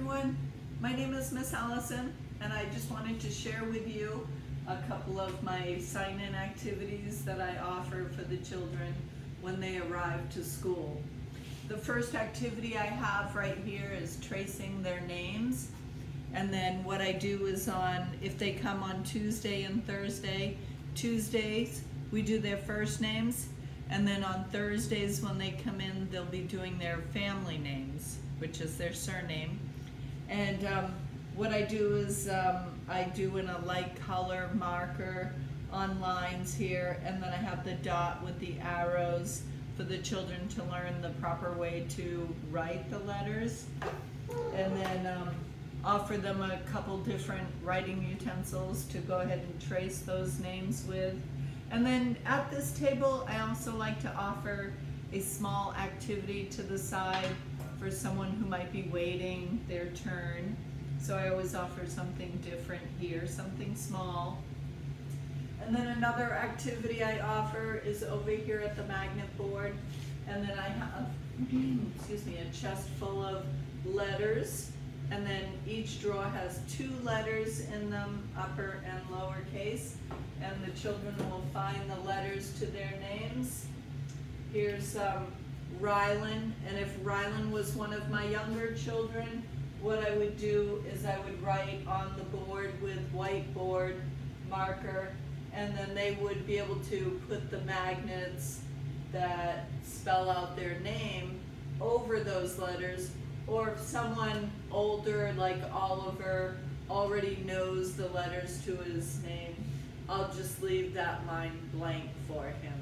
everyone. My name is Miss Allyson and I just wanted to share with you a couple of my sign-in activities that I offer for the children when they arrive to school. The first activity I have right here is tracing their names. And then what I do is on, if they come on Tuesday and Thursday, Tuesdays, we do their first names. And then on Thursdays when they come in, they'll be doing their family names, which is their surname. And um, what I do is um, I do in a light color marker on lines here, and then I have the dot with the arrows for the children to learn the proper way to write the letters. And then um, offer them a couple different writing utensils to go ahead and trace those names with. And then at this table, I also like to offer a small activity to the side for someone who might be waiting their turn. So I always offer something different here, something small. And then another activity I offer is over here at the magnet board. And then I have, excuse me, a chest full of letters. And then each draw has two letters in them, upper and lower case. And the children will find the letters to their names. Here's um, Rylan, and if Rylan was one of my younger children, what I would do is I would write on the board with whiteboard marker, and then they would be able to put the magnets that spell out their name over those letters, or if someone older like Oliver already knows the letters to his name, I'll just leave that line blank for him.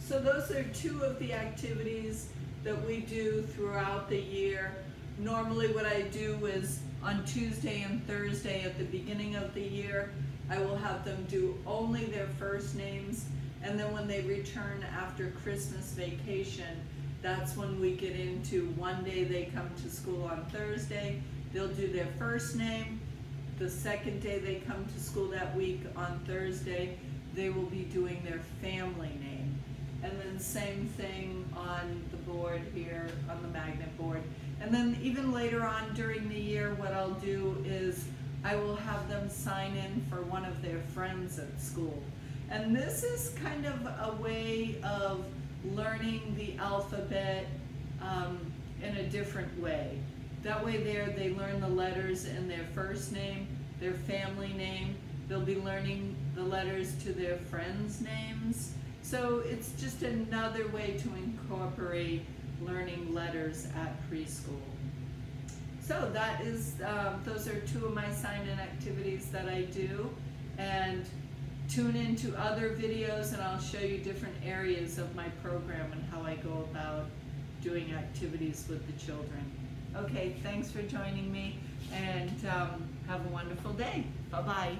So those are two of the activities that we do throughout the year. Normally what I do is on Tuesday and Thursday at the beginning of the year, I will have them do only their first names and then when they return after Christmas vacation, that's when we get into one day they come to school on Thursday, they'll do their first name. The second day they come to school that week on Thursday, they will be doing their family name. And then same thing on the board here, on the magnet board. And then even later on during the year, what I'll do is I will have them sign in for one of their friends at school. And this is kind of a way of learning the alphabet um, in a different way. That way there they learn the letters in their first name, their family name, they'll be learning the letters to their friends' names. So it's just another way to incorporate learning letters at preschool. So that is, um, those are two of my sign-in activities that I do. And tune into other videos and I'll show you different areas of my program and how I go about doing activities with the children. Okay, thanks for joining me and um, have a wonderful day. Bye-bye.